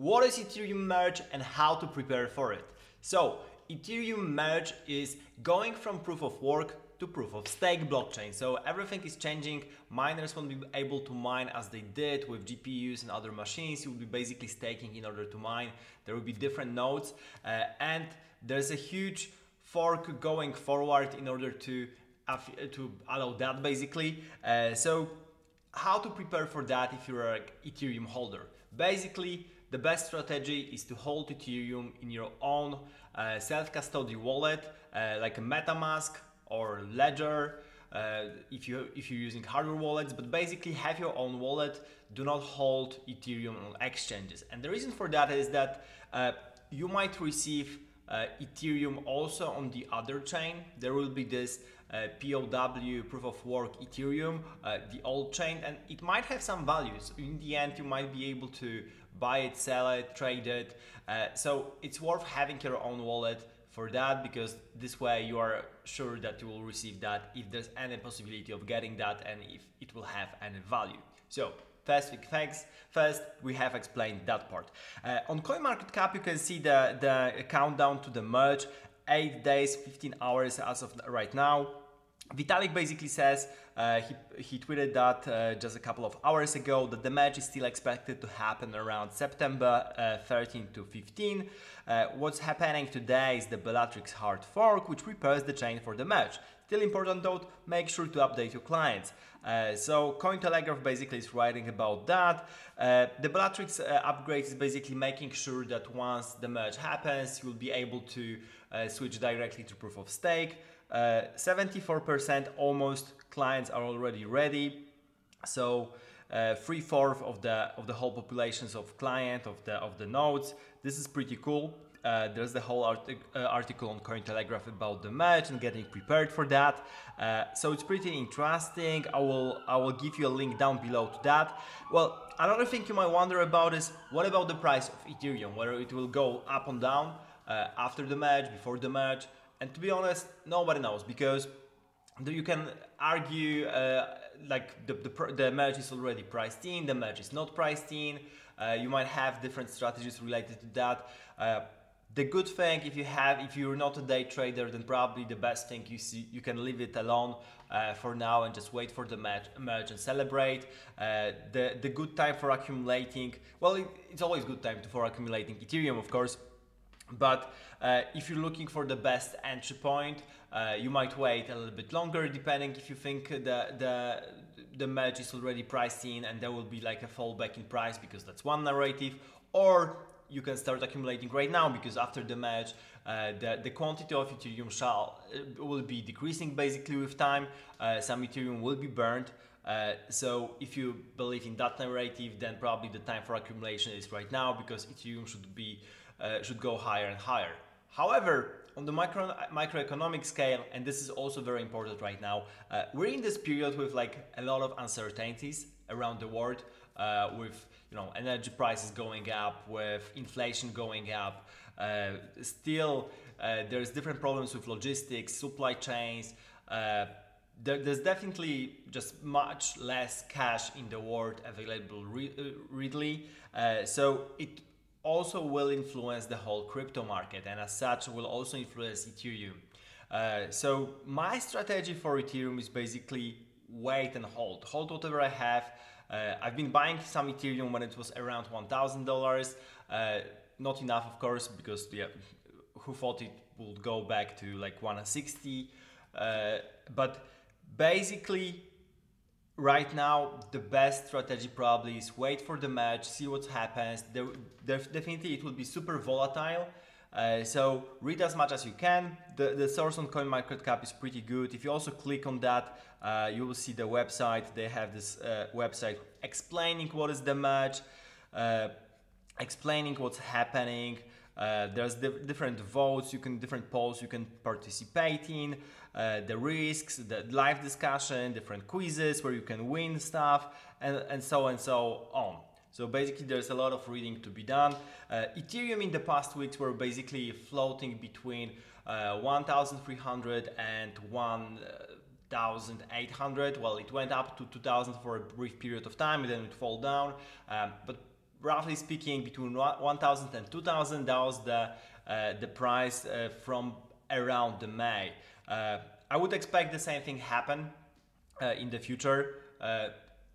what is Ethereum merge and how to prepare for it. So Ethereum merge is going from proof of work to proof of stake blockchain. So everything is changing. Miners won't be able to mine as they did with GPUs and other machines. You will be basically staking in order to mine. There will be different nodes uh, and there's a huge fork going forward in order to to allow that basically. Uh, so how to prepare for that if you're an Ethereum holder? Basically, the best strategy is to hold Ethereum in your own uh, self-custody wallet, uh, like a MetaMask or Ledger, uh, if you if you're using hardware wallets, but basically have your own wallet. Do not hold Ethereum on exchanges. And the reason for that is that uh, you might receive Ethereum also on the other chain. There will be this uh, POW proof of work Ethereum, uh, the old chain, and it might have some values. In the end, you might be able to buy it, sell it, trade it. Uh, so it's worth having your own wallet for that because this way you are sure that you will receive that if there's any possibility of getting that and if it will have any value. So first. First, we have explained that part. Uh, on CoinMarketCap, you can see the, the countdown to the merge. 8 days, 15 hours as of right now. Vitalik basically says uh, he, he tweeted that uh, just a couple of hours ago that the merge is still expected to happen around September uh, 13 to 15. Uh, what's happening today is the Bellatrix hard fork which prepares the chain for the merge. Still important though, make sure to update your clients. Uh, so Cointelegraph basically is writing about that. Uh, the Bellatrix upgrade is basically making sure that once the merge happens, you'll be able to switch directly to proof of stake. 74% uh, almost clients are already ready. So uh, three fourths of the of the whole populations of client of the of the nodes. This is pretty cool. Uh, there's the whole uh, article on Cointelegraph about the merge and getting prepared for that. Uh, so it's pretty interesting. I will I will give you a link down below to that. Well, another thing you might wonder about is what about the price of Ethereum? Whether it will go up and down uh, after the merge, before the merge. And to be honest, nobody knows because you can argue uh, like the, the, the is already priced in, the merge is not priced in. Uh, you might have different strategies related to that. Uh, the good thing, if you have, if you're not a day trader, then probably the best thing you see, you can leave it alone uh, for now and just wait for the merge, merge and celebrate. Uh, the the good time for accumulating, well, it, it's always good time for accumulating Ethereum, of course. But uh, if you're looking for the best entry point, uh, you might wait a little bit longer depending if you think the, the, the merge is already priced in and there will be like a fallback in price because that's one narrative or you can start accumulating right now because after the merge uh, the, the quantity of Ethereum shall uh, will be decreasing basically with time. Uh, some Ethereum will be burned. Uh, so if you believe in that narrative, then probably the time for accumulation is right now because Ethereum should be uh, should go higher and higher. However, on the micro microeconomic scale, and this is also very important right now, uh, we're in this period with like a lot of uncertainties around the world, uh, with you know energy prices going up, with inflation going up. Uh, still, uh, there's different problems with logistics, supply chains. Uh, there, there's definitely just much less cash in the world available re readily. so it also will influence the whole crypto market and as such will also influence Ethereum. Uh, so my strategy for Ethereum is basically wait and hold. Hold whatever I have. Uh, I've been buying some Ethereum when it was around $1,000. Uh, not enough, of course, because yeah, who thought it would go back to like 160? Uh, but basically, right now the best strategy probably is wait for the merge see what happens there, there definitely it will be super volatile uh, so read as much as you can. The, the source on CoinMarketCap is pretty good. If you also click on that uh, you will see the website. They have this uh, website explaining what is the merge uh, explaining what's happening. Uh, there's different votes you can different polls you can participate in the risks, the live discussion, different quizzes where you can win stuff, and, and so and so on. So basically there's a lot of reading to be done. Uh, Ethereum in the past weeks were basically floating between uh, 1,300 and 1,800. Well, it went up to 2,000 for a brief period of time and then it fall down. Um, but roughly speaking, between 1,000 and 2,000. That was the uh, the price uh, from around the May. Uh, I would expect the same thing happen uh, in the future,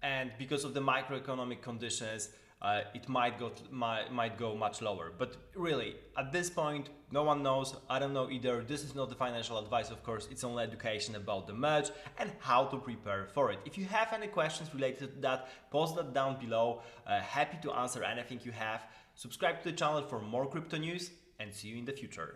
and because of the microeconomic conditions, uh, it might go might, might go much lower. But really, at this point, no one knows. I don't know either. This is not the financial advice, of course. It's only education about the merge and how to prepare for it. If you have any questions related to that, post that down below. Uh, happy to answer anything you have. Subscribe to the channel for more crypto news and see you in the future.